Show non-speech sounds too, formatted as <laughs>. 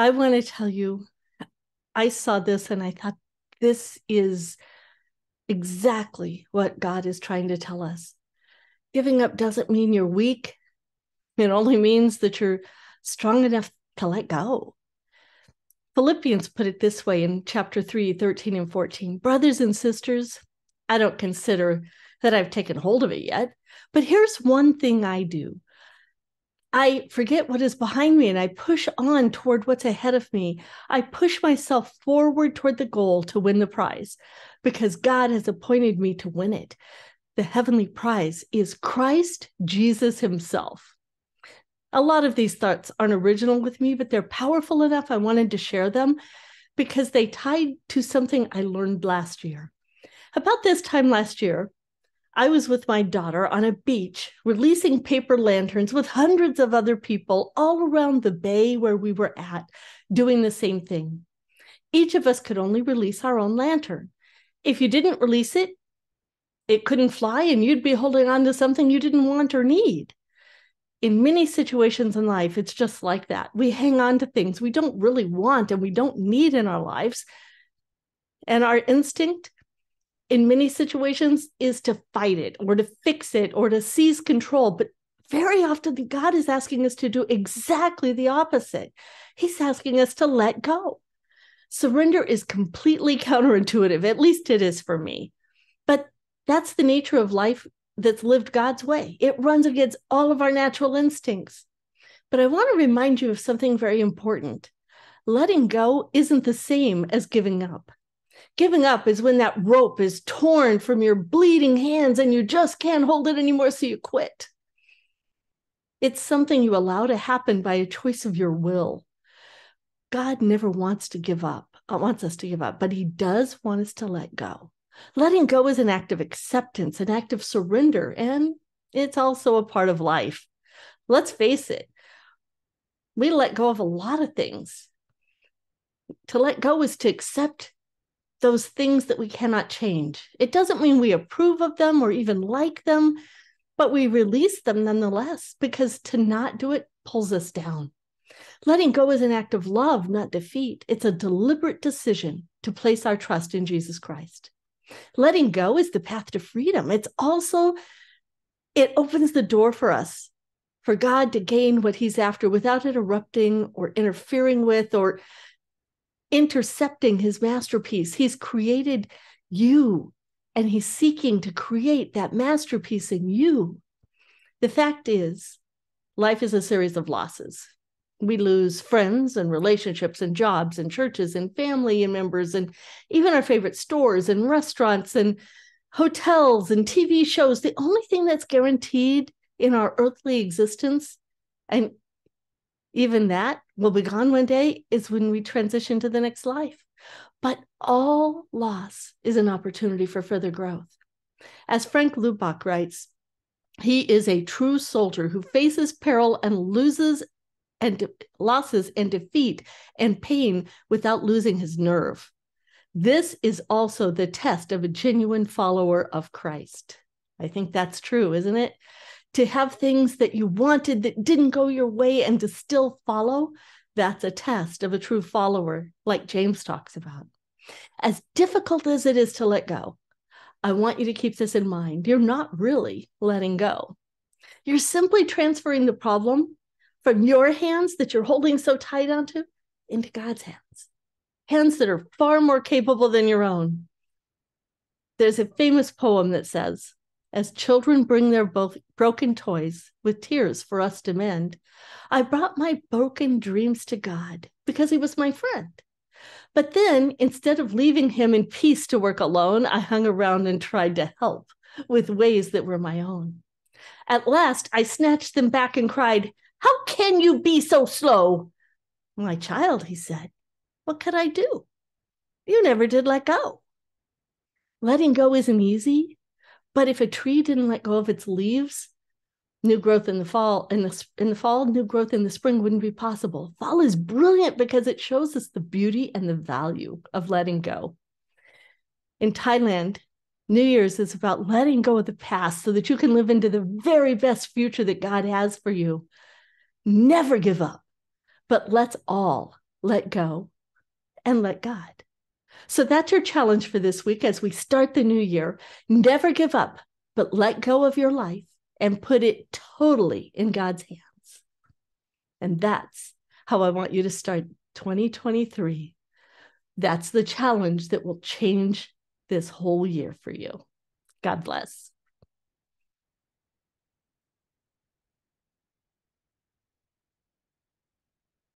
I want to tell you, I saw this and I thought, this is exactly what God is trying to tell us. Giving up doesn't mean you're weak, it only means that you're strong enough to let go. Philippians put it this way in chapter 3, 13 and 14 Brothers and sisters, I don't consider that I've taken hold of it yet, but here's one thing I do I forget what is behind me and I push on toward what's ahead of me. I push myself forward toward the goal to win the prize because God has appointed me to win it. The heavenly prize is Christ Jesus Himself. A lot of these thoughts aren't original with me, but they're powerful enough. I wanted to share them because they tied to something I learned last year. About this time last year, I was with my daughter on a beach releasing paper lanterns with hundreds of other people all around the bay where we were at, doing the same thing. Each of us could only release our own lantern. If you didn't release it, it couldn't fly and you'd be holding on to something you didn't want or need. In many situations in life, it's just like that. We hang on to things we don't really want and we don't need in our lives. And our instinct in many situations is to fight it or to fix it or to seize control. But very often, God is asking us to do exactly the opposite. He's asking us to let go. Surrender is completely <laughs> counterintuitive, at least it is for me. But that's the nature of life that's lived God's way. It runs against all of our natural instincts. But I want to remind you of something very important. Letting go isn't the same as giving up. Giving up is when that rope is torn from your bleeding hands and you just can't hold it anymore, so you quit. It's something you allow to happen by a choice of your will. God never wants to give up, uh, wants us to give up, but He does want us to let go. Letting go is an act of acceptance, an act of surrender, and it's also a part of life. Let's face it, we let go of a lot of things. To let go is to accept those things that we cannot change. It doesn't mean we approve of them or even like them, but we release them nonetheless because to not do it pulls us down. Letting go is an act of love, not defeat. It's a deliberate decision to place our trust in Jesus Christ. Letting go is the path to freedom. It's also, it opens the door for us, for God to gain what he's after without interrupting or interfering with or intercepting his masterpiece. He's created you and he's seeking to create that masterpiece in you. The fact is, life is a series of losses. We lose friends and relationships and jobs and churches and family and members and even our favorite stores and restaurants and hotels and TV shows. The only thing that's guaranteed in our earthly existence, and even that will be gone one day, is when we transition to the next life. But all loss is an opportunity for further growth. As Frank Laubach writes, he is a true soldier who faces peril and loses and de- losses and defeat and pain without losing his nerve. This is also the test of a genuine follower of Christ. I think that's true, isn't it? To have things that you wanted that didn't go your way and to still follow, that's a test of a true follower, like James talks about. As difficult as it is to let go, I want you to keep this in mind. You're not really letting go. You're simply transferring the problem from your hands that you're holding so tight onto into God's hands, hands that are far more capable than your own. There's a famous poem that says, as children bring their bo- broken toys with tears for us to mend, I brought my broken dreams to God because He was my friend. But then, instead of leaving Him in peace to work alone, I hung around and tried to help with ways that were my own. At last, I snatched them back and cried, How can you be so slow? My child, he said, What could I do? You never did let go. Letting go isn't easy, but if a tree didn't let go of its leaves, new growth in the fall in the in the fall new growth in the spring wouldn't be possible. Fall is brilliant because it shows us the beauty and the value of letting go. In thailand new year's is about letting go of the past so that you can live into the very best future that god has for you. Never give up but let's all let go, and let God. So that's your challenge for this week as we start the new year. Never give up, but let go of your life and put it totally in God's hands. And that's how I want you to start 2023. That's the challenge that will change this whole year for you. God bless.